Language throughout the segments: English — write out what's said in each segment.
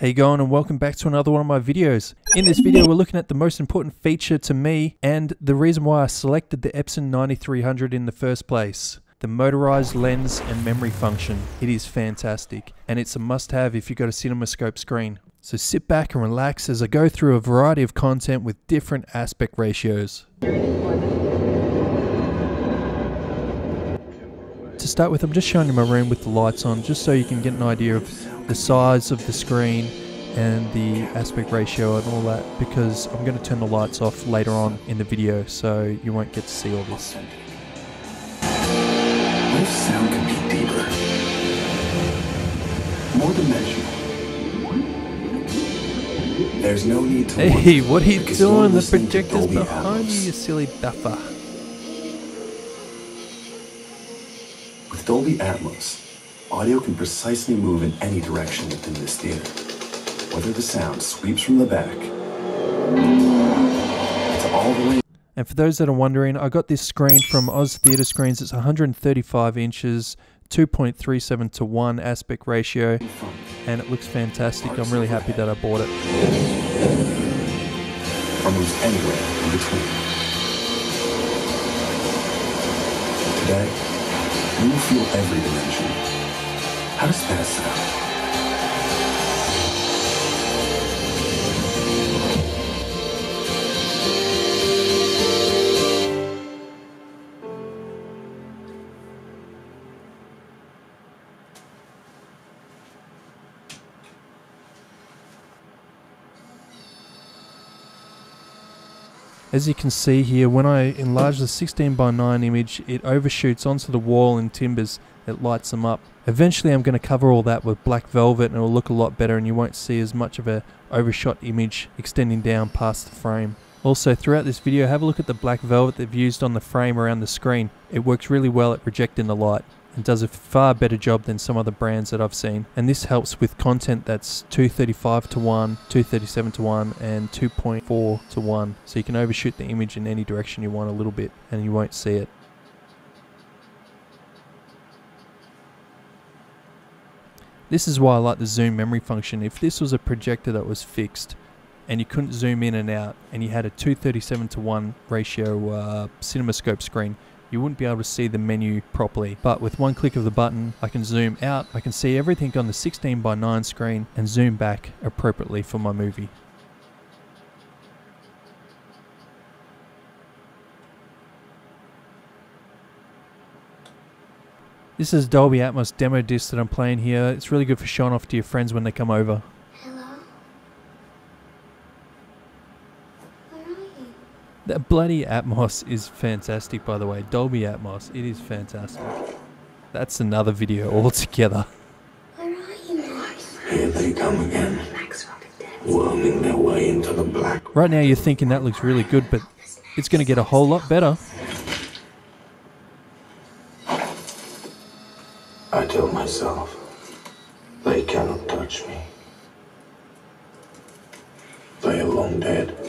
Hey going and welcome back to another one of my videos. In this video we're looking at the most important feature to me and the reason why I selected the Epson 9300 in the first place. The motorized lens and memory function. It is fantastic and it's a must have if you've got a CinemaScope screen. So sit back and relax as I go through a variety of content with different aspect ratios. To start with, I'm just showing you my room with the lights on, just so you can get an idea of the size of the screen and the aspect ratio and all that, because I'm going to turn the lights off later on in the video, so you won't get to see all this. What if sound could be deeper? More dimensional? There's no need to Hey, what are you doing? The projector's behind you, you silly duffer. Dolby Atmos, audio can precisely move in any direction within this theater. Whether the sound sweeps from the back to all the way And for those that are wondering, I got this screen from Oz Theatre Screens. It's 135 inches, 2.37 to 1 aspect ratio, and it looks fantastic. I'm really happy that I bought it. or moves anywhere in between. Today, you feel every dimension. How does that sound? As you can see here, when I enlarge the 16 by 9 image, it overshoots onto the wall and timbers. It lights them up. Eventually I'm going to cover all that with black velvet and it'll look a lot better and you won't see as much of a overshot image extending down past the frame. Also throughout this video have a look at the black velvet they've used on the frame around the screen. It works really well at projecting the light and does a far better job than some other brands that I've seen. And this helps with content that's 235 to 1, 237 to 1, and 2.4 to 1. So you can overshoot the image in any direction you want a little bit and you won't see it. This is why I like the zoom memory function. If this was a projector that was fixed and you couldn't zoom in and out and you had a 237 to 1 ratio uh, CinemaScope screen, you wouldn't be able to see the menu properly. But with one click of the button, I can zoom out, I can see everything on the 16 by 9 screen and zoom back appropriately for my movie. This is Dolby Atmos demo disc that I'm playing here. It's really good for showing off to your friends when they come over. Hello? Where are you? That bloody Atmos is fantastic, by the way. Dolby Atmos, it is fantastic. That's another video altogether. Where are you now? Here they come again, worming their way into the black. Right now, you're thinking that looks really good, but it's going to get a whole lot better. I tell myself, they cannot touch me. They are long dead.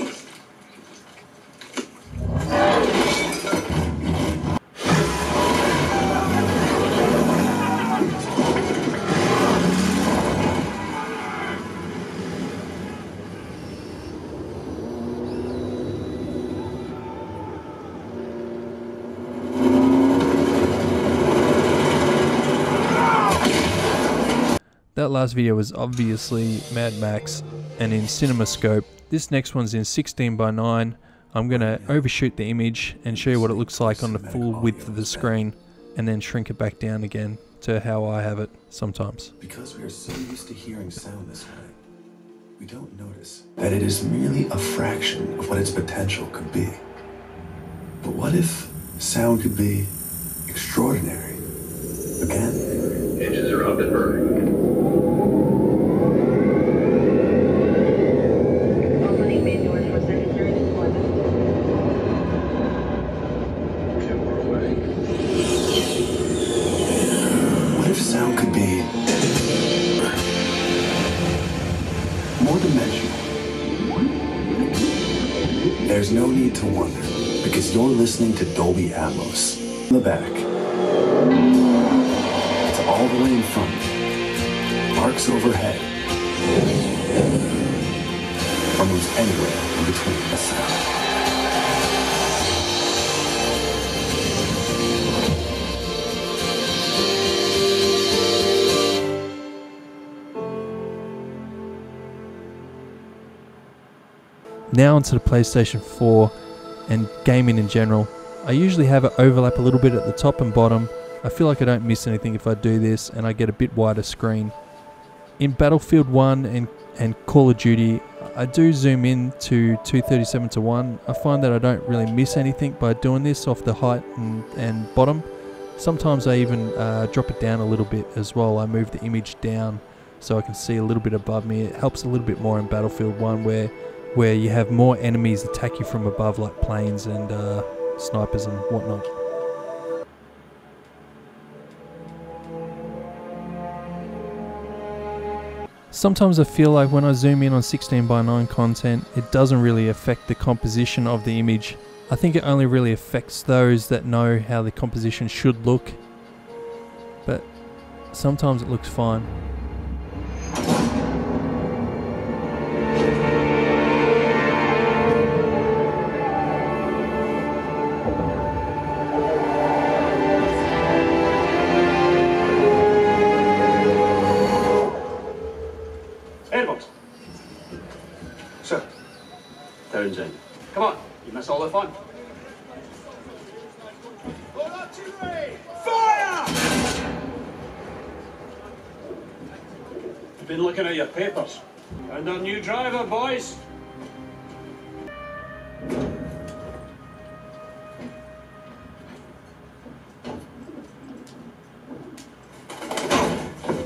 That last video was obviously Mad Max and in CinemaScope. This next one's in 16 by 9. I'm going to overshoot the image and show you what it looks like on the full width of the screen and then shrink it back down again to how I have it sometimes. Because we are so used to hearing sound this way, we don't notice that it is merely a fraction of what its potential could be. But what if sound could be extraordinary? Again? Engines are up and burning. there's no need to wonder because you're listening to Dolby Atmos. In the back, it's all the way in front, arcs overhead, or moves anywhere in between the sound. Now onto the PlayStation 4 and gaming in general. I usually have it overlap a little bit at the top and bottom. I feel like I don't miss anything if I do this and I get a bit wider screen. In Battlefield 1 and, and Call of Duty, I do zoom in to 237 to 1. I find that I don't really miss anything by doing this off the height and, and bottom. Sometimes I even uh, drop it down a little bit as well. I move the image down so I can see a little bit above me. It helps a little bit more in Battlefield 1 where where you have more enemies attack you from above like planes and uh, snipers and whatnot. Sometimes I feel like when I zoom in on 16 by 9 content, it doesn't really affect the composition of the image. I think it only really affects those that know how the composition should look. But sometimes it looks fine. Been looking at your papers. And our new driver, boys.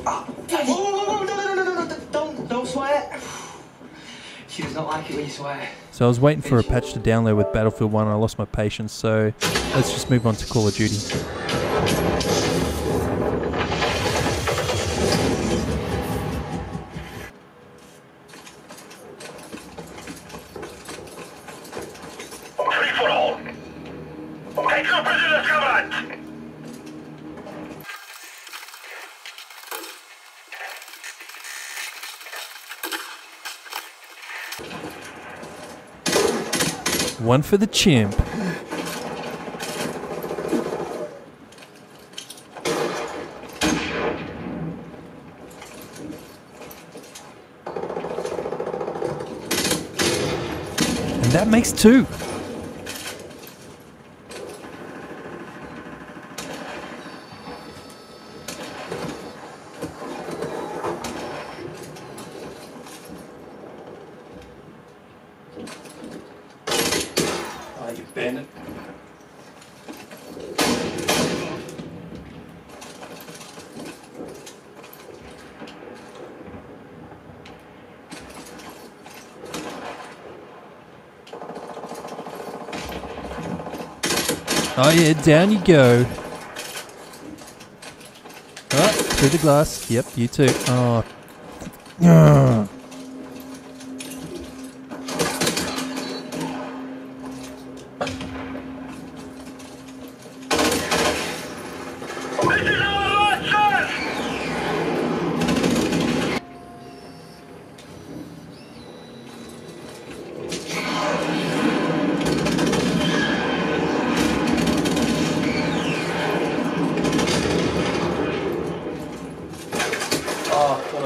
Ah, whoa, whoa, whoa, no, no, no, no, no, no, don't, don't swear. She does not like it when you swear. So I was waiting for a patch to download with Battlefield 1 and I lost my patience, so let's just move on to Call of Duty. One for the chimp. And that makes two. Oh yeah, down you go. Oh, through the glass. Yep, you too. Oh.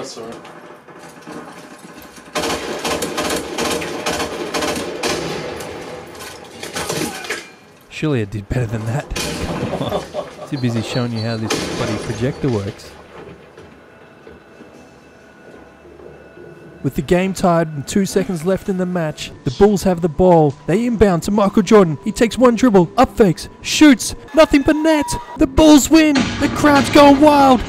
Saw it. Surely it did better than that. Too busy showing you how this bloody projector works. With the game tied and two seconds left in the match, the Bulls have the ball. They inbound to Michael Jordan. He takes one dribble, up fakes, shoots, nothing but net. The Bulls win. The crowd's going wild.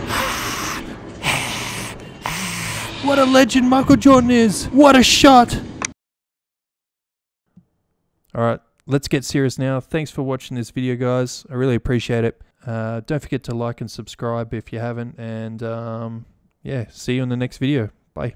What a legend Michael Jordan is. What a shot. All right, let's get serious now. Thanks for watching this video, guys. I really appreciate it. Uh, don't forget to like and subscribe if you haven't. And um, yeah, see you in the next video. Bye.